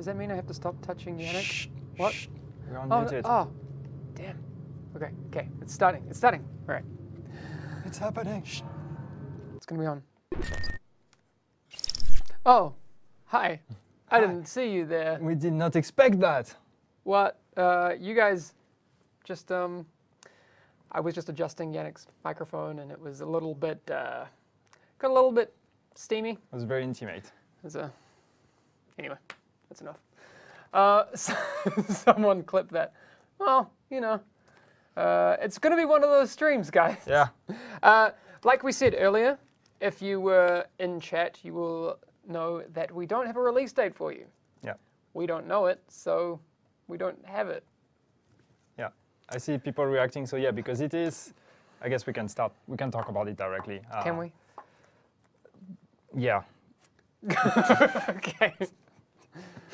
Does that mean I have to stop touching Yannick? Shh, What? shh, We're Oh, unmuted. oh, damn. Okay, okay, it's starting. It's starting. All right, It's happening. Shh. it's gonna be on. Oh, hi. I didn't see you there. We did not expect that. What? Uh, you guys just um, I was just adjusting Yannick's microphone, and it was a little bit uh, got a little bit steamy. It was very intimate. There's a anyway. That's enough. Uh, so- someone clip that. Well, you know, uh, it's gonna be one of those streams, guys. Yeah. Uh, like we said earlier, if you were in chat, you will know that we don't have a release date for you. Yeah. We don't know it, so we don't have it. Yeah. I see people reacting. So yeah, because it is. I guess we can start. We can talk about it directly. Can Uh, we? Yeah. okay.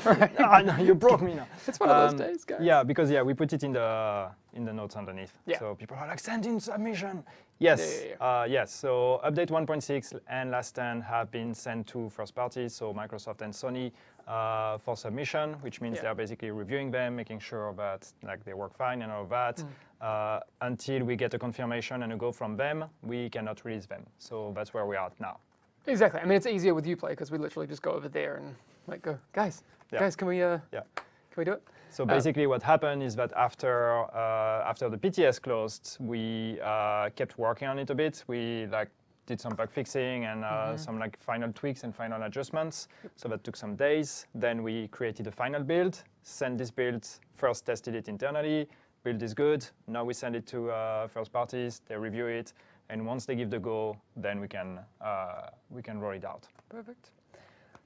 ah, no, you broke me now. It's one of those Um, days, guys. Yeah, because yeah, we put it in the in the notes underneath. Yeah. So people are like, send in submission. Yes. Yeah, yeah, Uh, yes. So update 1.6 and Last Stand have been sent to first parties, so Microsoft and Sony, uh, for submission, which means Yeah. they're basically reviewing them, making sure that like they work fine and all that. Mm. Uh, until we get a confirmation and a go from them, we cannot release them. So that's where we are at now. Exactly. I mean, it's easier with Uplay because we literally just go over there and like go, guys, Yeah. guys, can we, uh, Yeah. can we do it? So Uh, basically, what happened is that after uh, after the PTS closed, we uh, kept working on it a bit. We like did some bug fixing and uh, Mm-hmm. some like final tweaks and final adjustments. So that took some days. Then we created a final build, sent this build, first tested it internally. Build is good. Now we send it to uh, first parties. They review it, and once they give the go, then we can uh, we can roll it out. Perfect.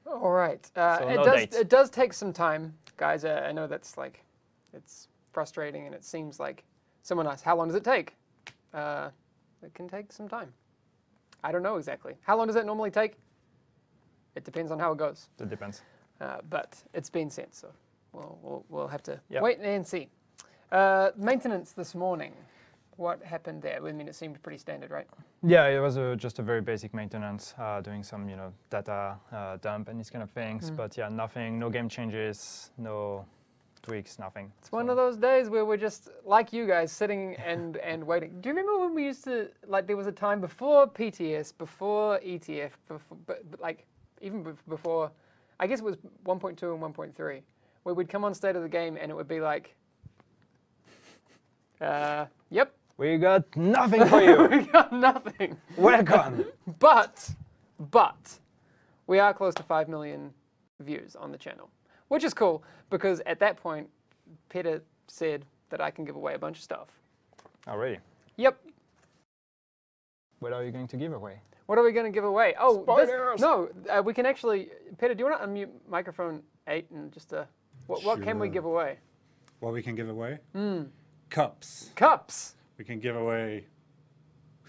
All right. Uh, So it no does. dates. It does take some time, guys. Uh, I know that's like, it's frustrating, and it seems like someone asked, "How long does it take?" Uh, it can take some time. I don't know exactly. How long does it normally take? It depends on how it goes. It depends. Uh, but it's been sent, so we'll we'll, we'll have to Yep. wait and see. Uh, maintenance this morning. What happened there? I mean, it seemed pretty standard, right? Yeah, it was a, just a very basic maintenance, uh, doing some you know data uh, dump and these kind of things. Mm. But yeah, nothing, no game changes, no tweaks, nothing. It's one of those days where we're just like you guys, sitting and and waiting. Do you remember when we used to like? There was a time before PTS, before ETF, before, but, but like even before, I guess it was 1.2 and 1.3, where we'd come on state of the game and it would be like, uh, "Yep, We got nothing for you. we got nothing." Welcome. But, but, we are close to 5 million views on the channel, which is cool because at that point, Peter said that I can give away a bunch of stuff. Already. Yep. What are you going to give away? What are we going to give away? Oh, this- no, uh, we can actually. Peter, do you want to unmute microphone 8 and just, uh, what, what can we give away? What we can give away? Hmm. Cups. Cups, We can give away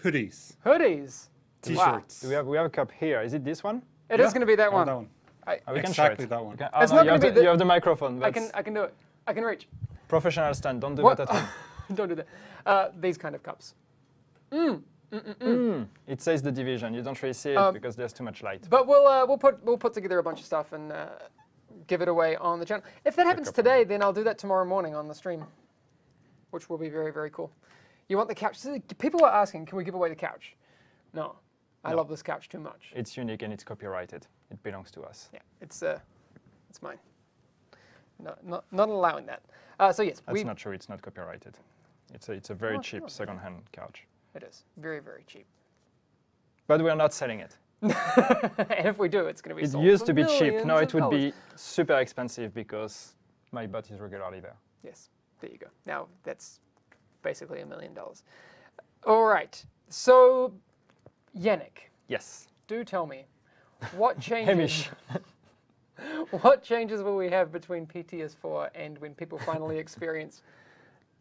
hoodies, hoodies. t-shirts. Do we have we have a cup here? Is it this one? It is Yeah, going to be that yeah, one. That one. I, Oh, we can Exactly share it. that one. You can- It's oh, not no, you, gonna have be the, the- you have the microphone. I can, I can do it. I can reach. professional stand. Don't do What? that at home. Don't do that. Uh, these kind of cups. Mm, It says the division. You don't really see it Um, because there's too much light. But we'll uh, we'll put we'll put together a bunch of stuff and uh, give it away on the channel. If that happens today, then I'll do that tomorrow morning on the stream, which will be very very cool. You want the couch? so People were asking, can we give away the couch? No, I No. love this couch too much. It's unique and it's copyrighted. It belongs to us. Yeah, it's uh, it's mine. No, not not allowing that. Uh, so yes, That's we not true. It's not copyrighted. It's a, it's a very Oh, cheap second-hand couch. it is very very cheap. But we're not selling it. and if we do, it's going to be. It used to be cheap. No, it would dollars. be super expensive because my butt is regularly there. Yes, there you go. Now that's basically a million dollars. All right. So, Yannick, Yes. do tell me what changes. What changes will we have between PTS4 and when people finally experience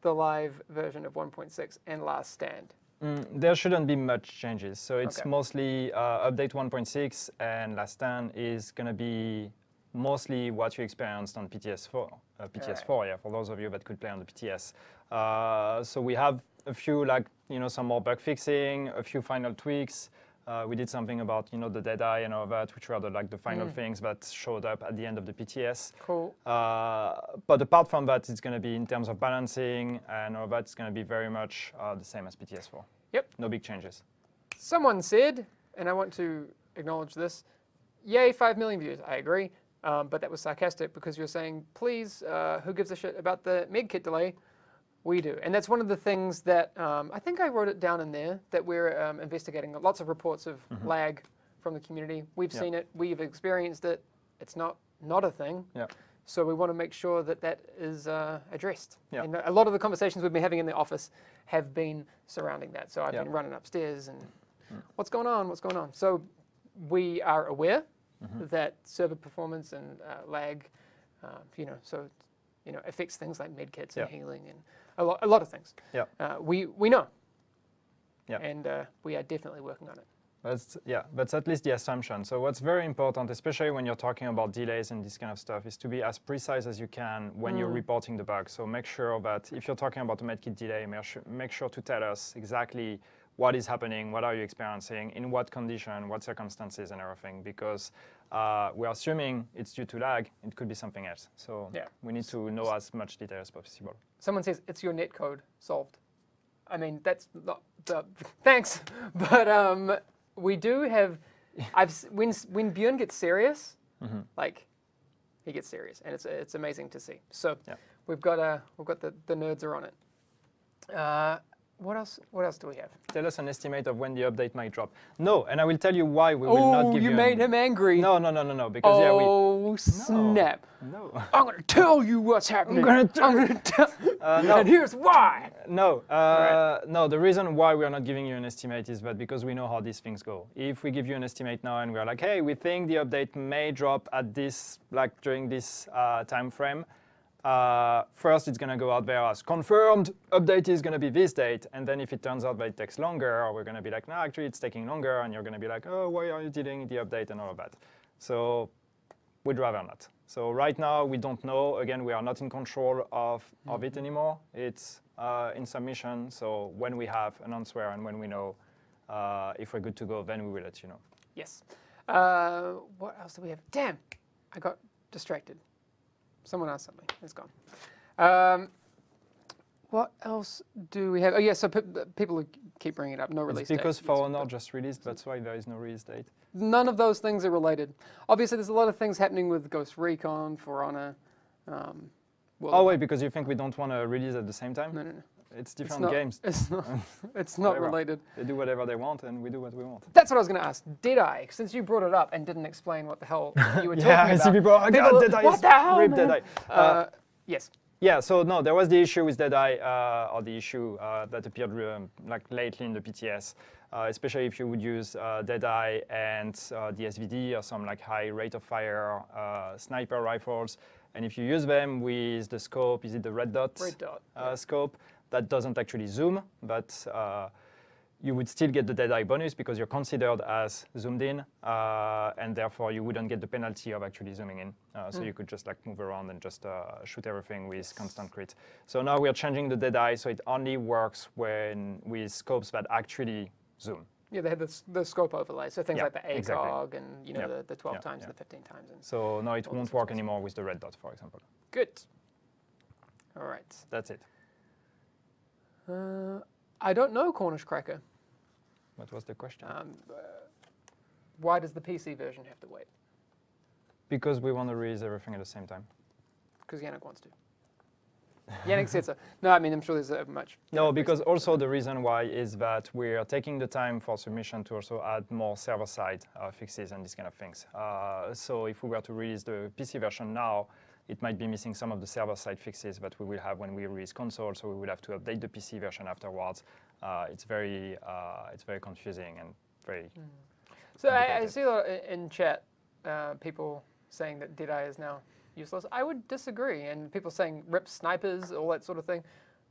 the live version of 1.6 and Last Stand? Mm, there shouldn't be much changes. So it's Okay. mostly uh, update 1.6 and Last Stand is going to be mostly what you experienced on PTS4. Uh, PTS4, yeah, for those of you that could play on the PTS. Uh, so we have a few, like, you know, some more bug fixing, a few final tweaks, uh, Uh, we did something about you know the Deadeye and all that, which were the, like the final Mm. things that showed up at the end of the PTS. Cool. Uh, but apart from that, it's going to be in terms of balancing and all that, it's going to be very much uh, the same as PTS4. Yep. No big changes. Someone said, and I want to acknowledge this, yay, 5 million views. I agree. Um, but that was sarcastic because you're saying, please, uh, who gives a shit about the medkit delay? We do. And that's one of the things that um, I think I wrote it down in there that we're um, investigating. Lots of reports of lag from the community. We've Yeah. seen it, we've experienced it. It's not, not a thing. Yeah. So we want to make sure that that is uh, addressed. Yeah. And a lot of the conversations we've been having in the office have been surrounding that. So I've been running upstairs and what's going on, what's going on. So we are aware Mm-hmm. that server performance and uh, lag, uh, you know, so you know affects things like medkits and healing and a lot, a lot of things. Yeah. Uh, we we know. Yeah. And uh, we are definitely working on it. That's yeah, that's at least the assumption. So what's very important, especially when you're talking about delays and this kind of stuff, is to be as precise as you can when you're Mm. reporting the bug. So make sure that if you're talking about a medkit delay, make sure, make sure to tell us exactly what is happening, what are you experiencing, in what condition, what circumstances, and everything. Because uh, we're assuming it's due to lag. It could be something else. So Yeah. we need to know as much detail as possible. Someone says it's your netcode solved. I mean, that's not the thanks, but um, we do have. I've when when Björn gets serious, Mm-hmm. like he gets serious, and it's it's amazing to see. So Yeah. we've got uh, we've got the the nerds are on it. Uh, what else? What else do we have? Tell us an estimate of when the update might drop. No, and I will tell you why we will not Oh, give you you. made him angry. No, no, no, no, no. Because yeah, we. oh snap! No. I'm gonna tell you what's happening. I'm gonna tell. Uh, no. And here's why. No, uh, no. The reason why we are not giving you an estimate is that because we know how these things go. If we give you an estimate now and we're like, hey, we think the update may drop at this, like during this uh, time frame, uh, first it's gonna go out there as confirmed. Update is gonna be this date, and then if it turns out that it takes longer, or we're gonna be like, no, actually it's taking longer, and you're gonna be like, oh, why are you delaying the update and all of that. So we'd rather not. So right now we don't know. Again, we are not in control of, of it anymore. It's uh, in submission. So when we have an answer and when we know uh, if we're good to go, then we will let you know. Yes. Uh, what else do we have? Damn, I got distracted. Someone asked something. It's gone. Um, what else do we have? Oh yeah, so pe- people keep bringing it up. No release It's because date. For Honor just released. That's why there is no release date. None of those things are related. Obviously, there's a lot of things happening with Ghost Recon, For Honor. Um, well, Oh wait, because you think we don't want to release at the same time? no, no, no. It's It's different not, games. It's not. It's not Whatever. related. They do whatever they want, and we do what we want. That's what I was going to ask. Did I? Since you brought it up and didn't explain what the hell you were yeah, talking I see people. Oh, People- God, Deadeye what is the hell, rip man? Deadeye. Uh, yes. Yeah, so no, there was the issue with Deadeye, uh, or the issue uh, that appeared um, like lately in the PTS, uh, especially if you would use uh, Deadeye and uh, the SVD or some like high rate of fire uh, sniper rifles, and if you use them with the scope, is it the red dot, Red dot, uh, scope? That doesn't actually zoom, but uh, you would still get the Deadeye bonus because you're considered as zoomed in, uh, and therefore you wouldn't get the penalty of actually zooming in. Uh, so you could just like move around and just uh, shoot everything with constant crit. So now we are changing the Deadeye, so it only works when with scopes that actually zoom. Yeah, they had the, the scope overlay, so things Yeah, like the ACOG exactly. and you know Yeah, the, the 12 yeah, times and the 15 times. And So now it won't work anymore with the red dot, for example. good. All right. That's it. Uh, I don't know Cornish Cracker. What was the question? Um, uh, why does the PC version have to wait? because we want to release everything at the same time. Because Yannick wants to. Yannick said so. No, I mean I'm sure there's a much. No, because also the reason why is that we're taking the time for submission to also add more server-side uh, fixes and these kind of things. Uh, so if we were to release the PC version now, it might be missing some of the server-side fixes that we will have when we release console. So we will have to update the PC version afterwards. Uh, it's very, uh, it's very confusing and very. So I, I see a lot in chat uh, people saying that Deadeye is now useless. I would disagree, and people saying rip snipers, all that sort of thing.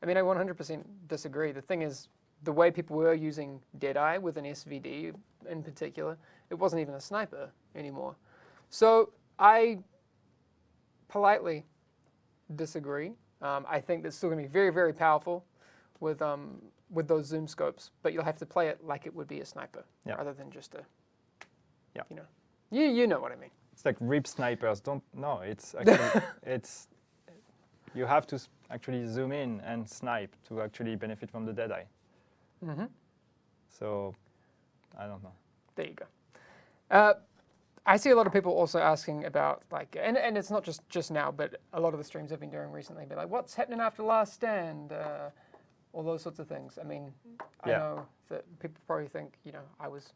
I mean, I 100% disagree. The thing is, the way people were using Deadeye with an SVD in particular, it wasn't even a sniper anymore. So I politely disagree. Um, I think that's still going to be very, very powerful with um with those zoom scopes, but you'll have to play it like it would be a sniper Yeah. rather than just a. Yeah. You know, you you know what I mean. It's like rip snipers. Don't no. It's actually it's you have to actually zoom in and snipe to actually benefit from the dead eye. Mm-hmm. So I don't know. There you go. Uh, I see a lot of people also asking about like, and, and it's not just just now, but a lot of the streams I've been doing recently, be like, what's happening after Last Stand, uh, all those sorts of things. I mean, I know that people probably think, you know, I was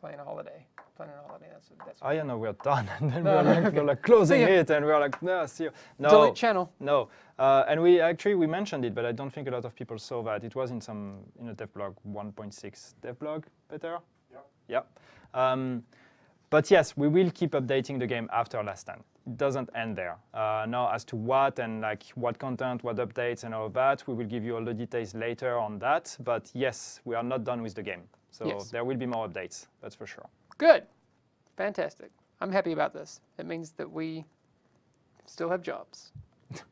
playing a holiday, playing a holiday. That's that's. Oh yeah, no, we're done. and then No, we're, like, okay. we're like closing it, and we're like, no, see you. No, Delete channel. No, uh, and we actually we mentioned it, but I don't think a lot of people saw that. It was in some in a devblog 1.6 devblog, Peter. Yep. Yep. Um, but yes, we will keep updating the game after Last Stand. It doesn't end there. Uh, now, as to what and like what content, what updates, and all of that, we will give you all the details later on that. But yes, we are not done with the game, so Yes. there will be more updates. That's for sure. Good, fantastic. I'm happy about this. It means that we still have jobs.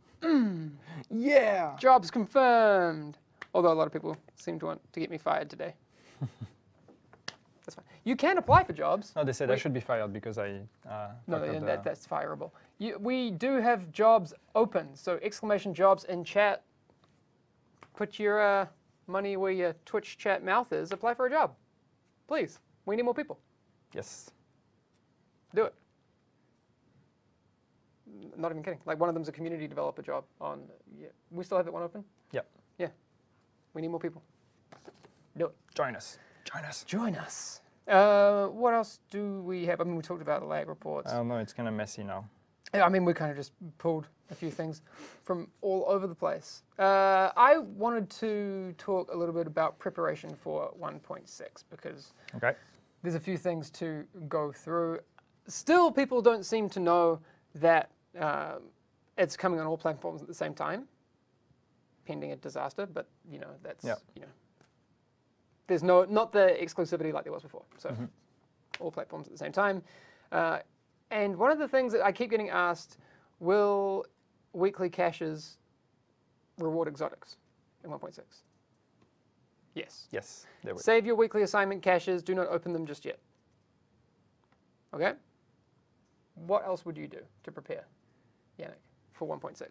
Yeah. Jobs confirmed. Although a lot of people seem to want to get me fired today. You can apply for jobs. No, they said I should be fired because I. Uh, No, the- that, that's fireable. You, we do have jobs open, so exclamation jobs in chat. Put your uh, money where your Twitch chat mouth is. Apply for a job, please. We need more people. Yes. Do it. Not even kidding. Like one of them's a community developer job on. Yeah, we still have that one open. Yep. Yeah, we need more people. Do it. Join us. Join us. Join us. Uh, what else do we have? I mean, we talked about the lag reports. I don't know. It's kind of messy now. I mean, we kind of just pulled a few things from all over the place. Uh, I wanted to talk a little bit about preparation for 1.6 because Okay. there's a few things to go through. Still, people don't seem to know that um, it's coming on all platforms at the same time, pending a disaster. But you know, that's Yeah. you know, there's no not the exclusivity like there was before. So Mm-hmm. all platforms at the same time. Uh, and one of the things that I keep getting asked, will weekly caches reward exotics in 1.6? Yes. Yes. Save your weekly assignment caches. Do not open them just yet. Okay? What else would you do to prepare, Yannick, for 1.6?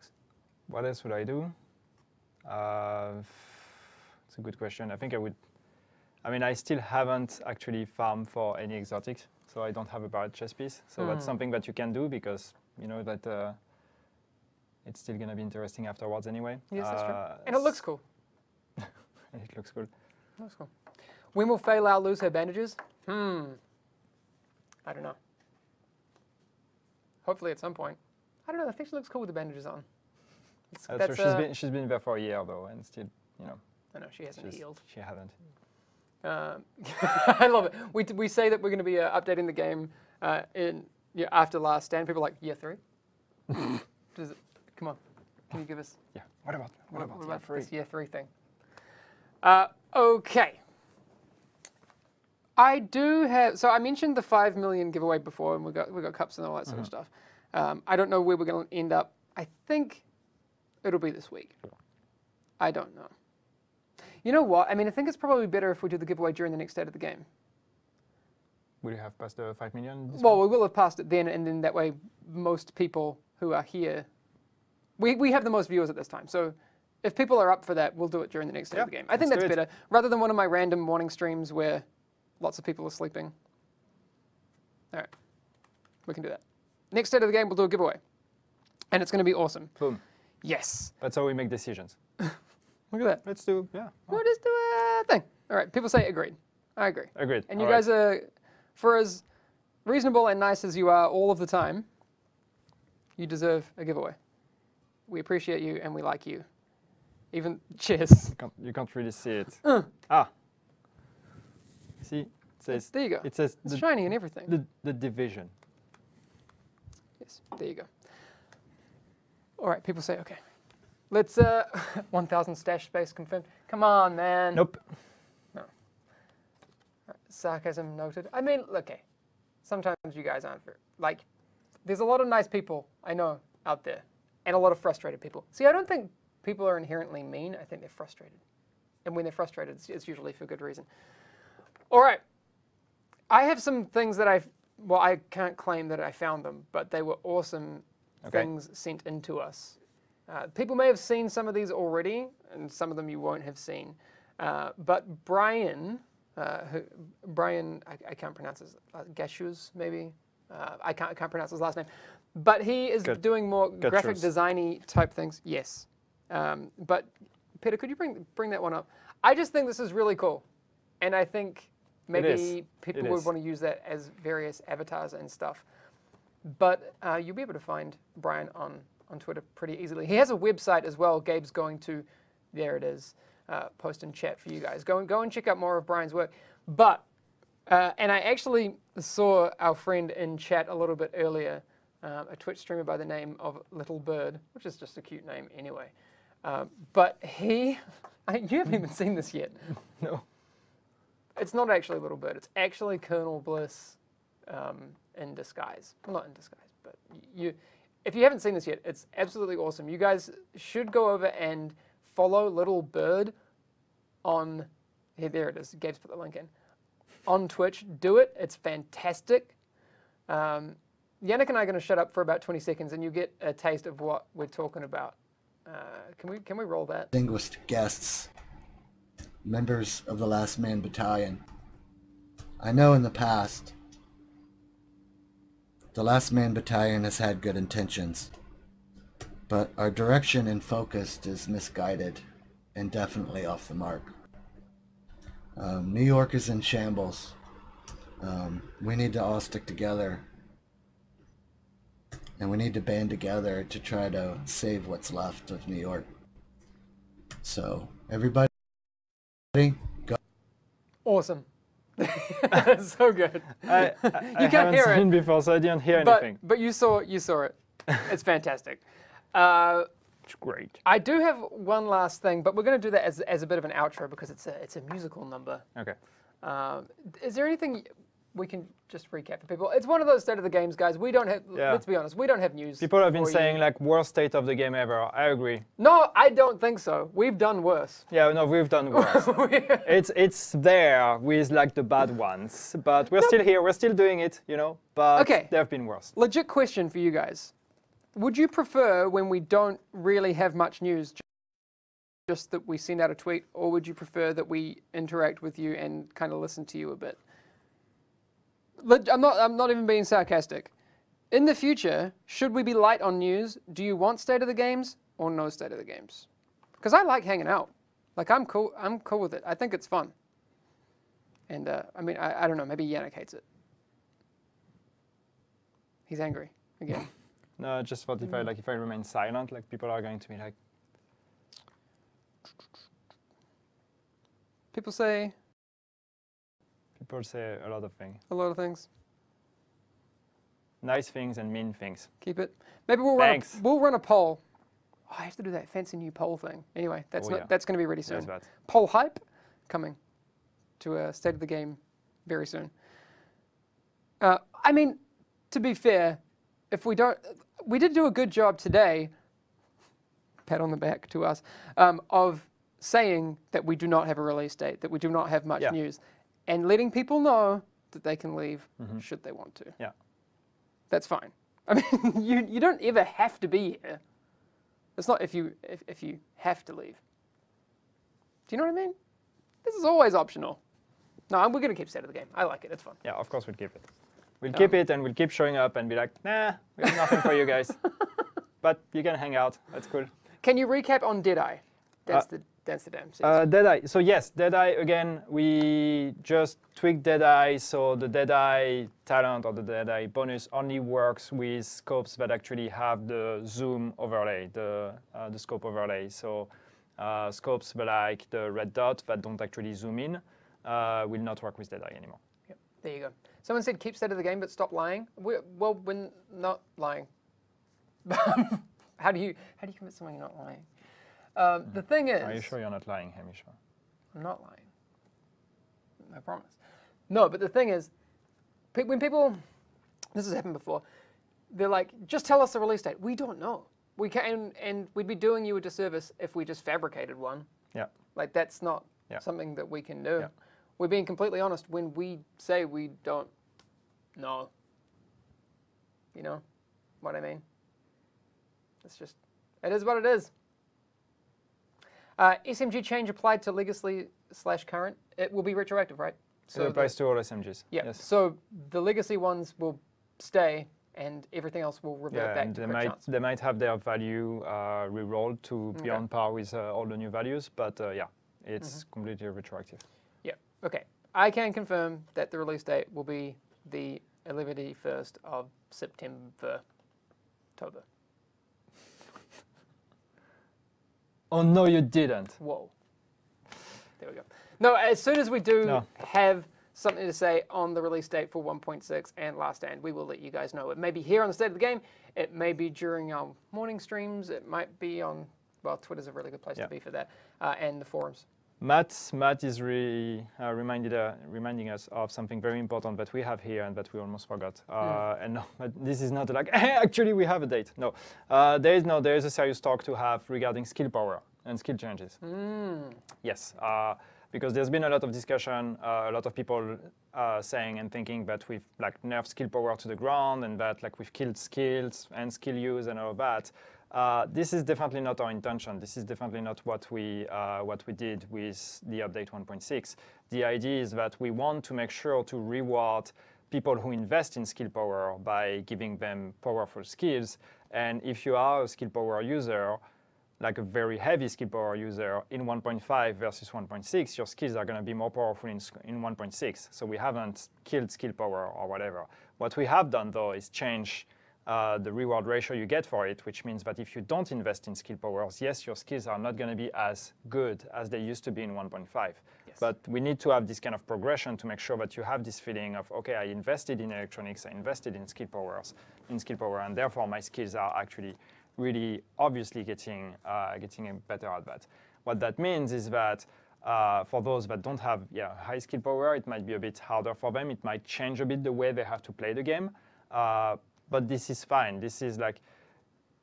What else would I do? Uh, it's a good question. I think I would. I mean, I still haven't actually farmed for any exotics, so I don't have a barrett chess piece. So that's Hmm. something that you can do because you know that uh, it's still gonna be interesting afterwards anyway. Yes, that's true. Uh, And it looks cool. It looks good. Looks cool. When will Faye Lau lose her bandages? Hmm. I don't know. Hopefully at some point. I don't know. I think she looks cool with the bandages on. It's- That's, true. that's, She's uh, been she's been there for a year though, and still, you know, I know she hasn't healed. she hasn't. Um, I love it. We, we say that we're going to be uh, updating the game uh, in yeah, after last stand. People are like year three. Does it? Come on, can you give us Yeah. What about what, about, year three? this year three thing? Uh, okay. I do have. So I mentioned the five million giveaway before, and we got we got cups and all that sort of stuff. Um, I don't know where we're going to end up. I think it'll be this week. I don't know. You know what? I mean, I think it's probably better if we do the giveaway during the next state of the game. You have passed the five million? this Well, we will have passed it then, and then that way, most people who are here, we, we have the most viewers at this time. So, if people are up for that, we'll do it during the next state of the game. I think that's better rather than one of my random morning streams where lots of people are sleeping. All right, we can do that. Next state of the game, we'll do a giveaway, and it's going to be awesome. Boom. Yes, That's how we make decisions. Look at that. Let's do yeah. We'll just do a thing. All right, people say agreed. I agree. Agreed. And you All right. guys are, for as reasonable and nice as you are all of the time, you deserve a giveaway. We appreciate you and we like you. Even cheers. You can't, you can't really see it. Uh. Ah. See, it says There you go. it says It's the, shiny and everything. the the division. Yes, there you go. All right, people say okay. Let's uh, 1,000 stash space confirmed. Come on, man. Nope. No. Sarcasm noted. I mean, okay. Sometimes you guys aren't. Like, there's a lot of nice people I know out there, and a lot of frustrated people. See, I don't think people are inherently mean. I think they're frustrated, and when they're frustrated, it's, it's usually for good reason. All right, I have some things that I've. Well, I can't claim that I found them, but they were awesome Okay. things sent into us. Uh, people may have seen some of these already, and some of them you won't have seen. Uh, but Brian, uh, who, Brian, I, I can't pronounce his uh, Gashuz, maybe. Uh, I can't, I can't pronounce his last name, but he is doing more graphic designy type things. Yes, um, but Peter, could you bring bring that one up? I just think this is really cool, and I think maybe people It would is. want to use that as various avatars and stuff. But uh, you'll be able to find Brian on, on Twitter pretty easily. He has a website as well. Gabe's going to, there it is, uh, post in chat for you guys. Go and go and check out more of Brian's work. But, uh, and I actually saw our friend in chat a little bit earlier, um, a Twitch streamer by the name of Little Bird, which is just a cute name anyway. Uh, but he, I, you haven't even seen this yet. No. It's not actually Little Bird. It's actually Colonel Bliss um, in disguise. Well, not in disguise, but you. If you haven't seen this yet, it's absolutely awesome. You guys should go over and follow Little Bird on. Here, there it is. Gabe's put the link in. On Twitch, do it. It's fantastic. Um, Yannick and I are going to shut up for about 20 seconds, and you get a taste of what we're talking about. Uh, can we can we roll that? distinguished guests, members of the Last Man Battalion. I know in the past, the Last Man Battalion has had good intentions, but our direction and focus is misguided and definitely off the mark. Um, New York is in shambles. Um, we need to all stick together and we need to band together to try to save what's left of New York. So, everybody, go. Awesome. so good. I, I, you I can't haven't hear seen it, before, so I didn't hear but anything. but you saw you saw it. It's fantastic. Uh, It's great. I do have one last thing, but we're going to do that as, as a bit of an outro because it's a it's a musical number. Okay. Um, is there anything we can just recap for people? It's one of those state of the games, guys. We don't have. Yeah. Let's be honest. We don't have news. People have been for you. saying like worst state of the game ever. I agree. No, I don't think so. We've done worse. Yeah, no, we've done worse. it's it's there with like the bad ones, but we're still here. We're still doing it, you know. But Okay. there have been worse. Legit question for you guys. Would you prefer when we don't really have much news, just that we send out a tweet, or would you prefer that we interact with you and kind of listen to you a bit? Leg- I'm not. I'm not even being sarcastic. In the future, should we be light on news? Do you want state of the games or no state of the games? Because I like hanging out. Like I'm cool. I'm cool with it. I think it's fun. And uh, I mean, I, I don't know. Maybe Yannick hates it. He's angry again. No, just thought if I like if I remain silent, like people are going to be like, People say people say a lot of things, a lot of things. nice things and mean things. Keep it. Maybe we'll run. A, Thanks. we'll run a poll. Oh, I have to do that fancy new poll thing. Anyway, that's Oh, not. yeah. That's going to be ready soon. Poll hype coming to a state of the game very soon. Uh, I mean, to be fair, if we don't, we did do a good job today. Pat on the back to us um, of saying that we do not have a release date, that we do not have much Yeah. news, and letting people know that they can leave Mm-hmm. should they want to. Yeah. That's fine. I mean, you you don't ever have to be here. It's not if you if, if you have to leave. Do you know what I mean? This is always optional. No, we're gonna keep state of the game. I like it. It's fun. Yeah, of course we'll keep it. We'll keep it and we'll keep showing up and be like, nah, we have nothing for you guys. but you can hang out. That's cool. Can you recap on Deadeye? That's the that's the damn series. Uh, Deadeye. So yes, Deadeye again. We just tweaked Deadeye, so the Deadeye talent or the Deadeye bonus only works with scopes that actually have the zoom overlay, the uh, the scope overlay. So uh, scopes like the red dot that don't actually zoom in uh, will not work with Deadeye anymore. Yep. There you go. Someone said keep state of the game, but stop lying. we well, we're not lying. how do you how do you convince someone you're not lying? Um, the thing is, Are you sure you're not lying, Hamish? I'm not lying. I promise. No, but the thing is, pe- when people, this has happened before, they're like, just tell us the release date. We don't know. we can, and we'd be doing you a disservice if we just fabricated one. Yeah. Like that's not Yeah. something that we can do. Yeah. We're being completely honest when we say we don't know. You know what I mean? It's just, it is what it is. Uh, SMG change applied to legacy slash current. It will be retroactive, right? So applies to all SMGs. yeah. Yes. So the legacy ones will stay, and everything else will revert Yeah, back and to they might chance. they might have their value uh, re-rolled to be Okay. on par with uh, all the new values, but uh, yeah, it's Mm-hmm. completely retroactive. Yeah. Okay. I can confirm that the release date will be the 11st of September. October. Oh no, you didn't. Whoa. There we go. No, as soon as we do No. have something to say on the release date for 1.6 and Last Stand, we will let you guys know. It may be here on the State of the Game. It may be during our morning streams. It might be on, well, Twitter's a really good place Yeah. to be for that, uh, and the forums. Matt, Matt is really uh, reminded, uh, reminding us of something very important that we have here and that we almost forgot. Uh, And no, this is not like actually we have a date. No, uh, there is no. There is a serious talk to have regarding skill power and skill changes. Yes, uh, because there's been a lot of discussion, uh, a lot of people uh, saying and thinking that we've like nerfed skill power to the ground and that like we've killed skills and skill use and all of that. Uh, this is definitely not our intention. This is definitely not what we uh, what we did with the update 1.6. The idea is that we want to make sure to reward people who invest in skill power by giving them powerful skills. And if you are a skill power user, like a very heavy skill power user in 1.5 versus 1.6, your skills are going to be more powerful in, in 1.6. So we haven't killed skill power or whatever. What we have done though is change uh, the reward ratio you get for it, which means that if you don't invest in skill powers, yes, your skills are not going to be as good as they used to be in 1.5. But we need to have this kind of progression to make sure that you have this feeling of, okay, I invested in electronics, I invested in skill powers, in skill power, and therefore my skills are actually really obviously getting uh, getting a better at that. What that means is that uh, for those that don't have yeah, high skill power, it might be a bit harder for them. It might change a bit the way they have to play the game. But this is fine. This is like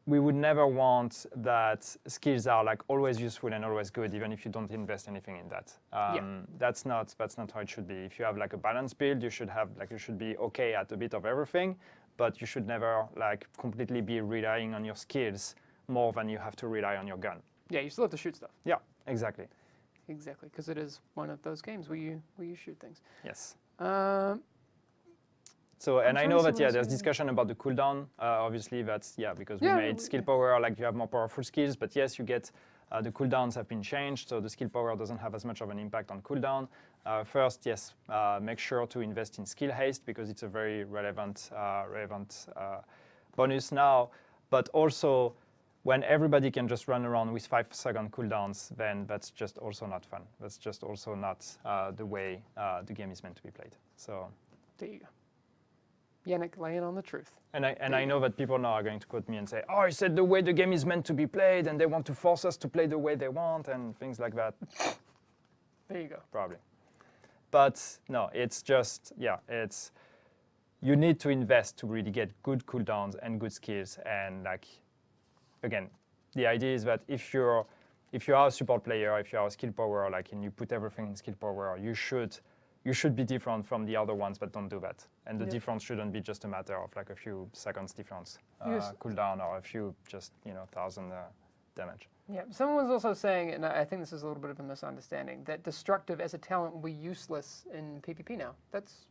we would never want that skills are like always useful and always good, even if you don't invest anything in that. Um, Yeah. That's not that's not how it should be. If you have like a balanced build, you should have like you should be okay at a bit of everything, but you should never like completely be relying on your skills more than you have to rely on your gun. Yeah, you still have to shoot stuff. Yeah, exactly. Exactly, because it is one of those games where you where you shoot things. Yes. Um, So, and I know that yeah, there's discussion about the cooldown. Uh, obviously, that's yeah, because we Yeah, made skill power like you have more powerful skills. But yes, you get uh, the cooldowns have been changed, so the skill power doesn't have as much of an impact on cooldown. Uh, first, yes, uh, make sure to invest in skill haste because it's a very relevant uh, relevant uh, bonus now. But also, when everybody can just run around with five second cooldowns, then that's just also not fun. That's just also not uh, the way uh, the game is meant to be played. So. there you go. Yannick laying on the truth. And I, and I know that people now are going to quote me and say, oh, I said the way the game is meant to be played, and they want to force us to play the way they want, and things like that, There you go. probably. But no, it's just, yeah, it's, you need to invest to really get good cooldowns and good skills. And like, again, the idea is that if you're, if you are a support player, if you are a skill power, like, and you put everything in skill power, you should, you should be different from the other ones that don't do that. And the Yeah. difference shouldn't be just a matter of like a few seconds difference uh, Yes. cooldown or a few just, you know, thousand uh, damage. Yeah, someone was also saying, and I think this is a little bit of a misunderstanding, that destructive as a talent will be useless in PvP now. That's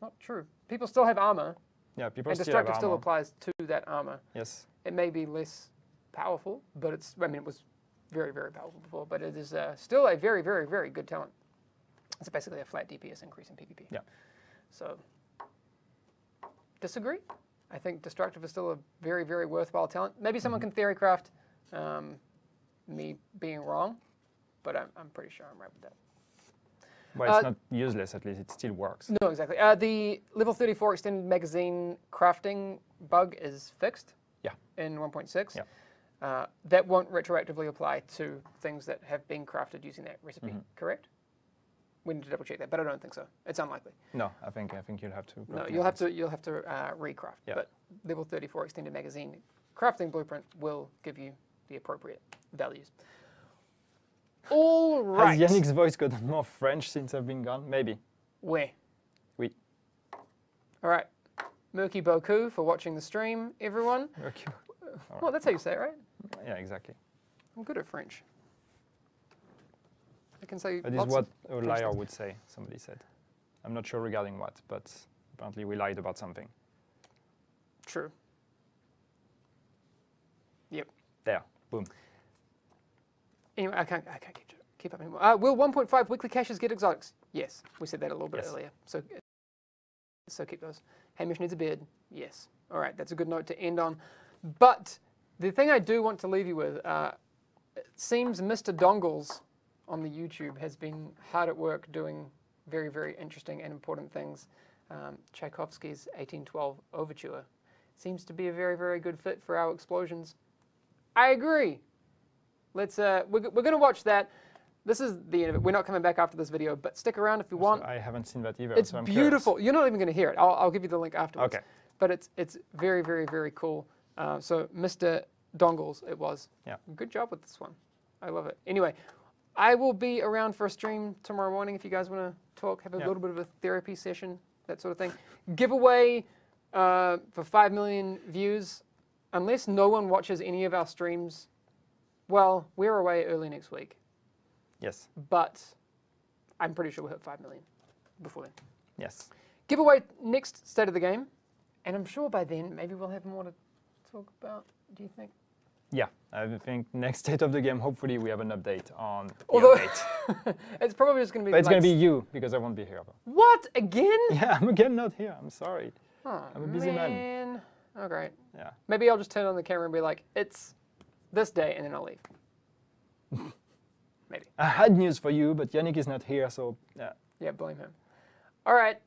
not true. People still have armor, Yeah, people and still have destructive still applies to that armor. Yes. It may be less powerful, but it's, I mean, it was very, very powerful before, but it is uh, still a very, very, very good talent. It's basically a flat DPS increase in PvP. Yeah. So, disagree? I think destructive is still a very, very worthwhile talent. Maybe someone Mm-hmm. can theorycraft um, me being wrong, but I'm, I'm pretty sure I'm right with that. Well, it's Uh, not useless, at least it still works. No, exactly. Uh, the level 34 extended magazine crafting bug is fixed. Yeah. In 1.6. Yeah. Uh, that won't retroactively apply to things that have been crafted using that recipe. Mm-hmm. Correct? We need to double check that, but I don't think so. It's unlikely. No, I think I think you'll have to. No, you'll have to you'll have to uh, recraft. Yeah. But level 34 extended magazine crafting blueprint will give you the appropriate values. All right. Has Yannick's voice gotten more French since I've been gone? Maybe. Where? Oui. All right. Murky Boku for watching the stream, everyone. Okay. Well, that's how you say it, right? Yeah, exactly. I'm good at French. Can say That is what a liar would say, somebody said. I'm not sure regarding what, but apparently we lied about something. True. Yep. There, boom. Anyway, I can't, I can't keep, keep up anymore. Uh, will 1.5 weekly caches get exotics? Yes, we said that a little bit Yes. earlier. So, so keep those. Hamish needs a beard. Yes. All right, that's a good note to end on. But the thing I do want to leave you with, uh, it seems Mr. Dongles on the YouTube has been hard at work doing very, very interesting and important things. Um, Tchaikovsky's 1812 Overture seems to be a very, very good fit for our explosions. I agree. Let's. Uh, we're, we're going to watch that. This is the end of it. We're not coming back after this video, but stick around if you want. I haven't seen that either. It's so I'm curious. beautiful. You're not even going to hear it. I'll, I'll give you the link afterwards. Okay. But it's it's very very very cool. Uh, so Mr. Dongles, it was. Yeah. Good job with this one. I love it. Anyway, I will be around for a stream tomorrow morning if you guys want to talk, have a Yeah. little bit of a therapy session, that sort of thing. Giveaway uh, for five million views. Unless no one watches any of our streams, well, we're away early next week. Yes, But I'm pretty sure we'll hit five million before then yes. giveaway next state of the game, and I'm sure by then maybe we'll have more to talk about. Do you think? Yeah, I think next state of the game, hopefully we have an update on the Although update. it's probably just going to be. But it's like, going to be you, because I won't be here. what again? Yeah, I'm again not here. I'm sorry. Oh, I'm a busy man. man. Oh great. Yeah. Maybe I'll just turn on the camera and be like, "It's this day," and then I'll leave. maybe. I had news for you, but Yannick is not here, so yeah. Yeah, blame him. All right,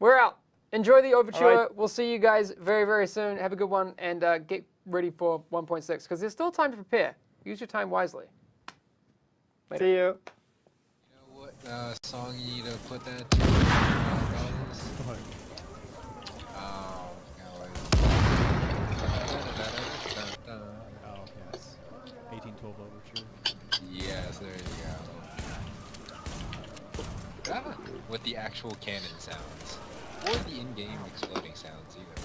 we're out. Enjoy the overture. Right. We'll see you guys very, very soon. Have a good one and uh, get ready for 1.6 because there's still time to prepare. Use your time wisely. Later. See you. You know what uh, song you need to put that to? Uh. What? Oh, Oh, yes. 1812 Overture. Yes, there you go. Ah, with the actual cannon sounds. Or the in-game exploding sounds, either.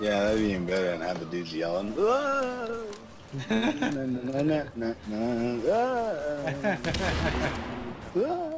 Yeah, that'd be even better than have the dudes yelling. "Whoa!" Na, na, na,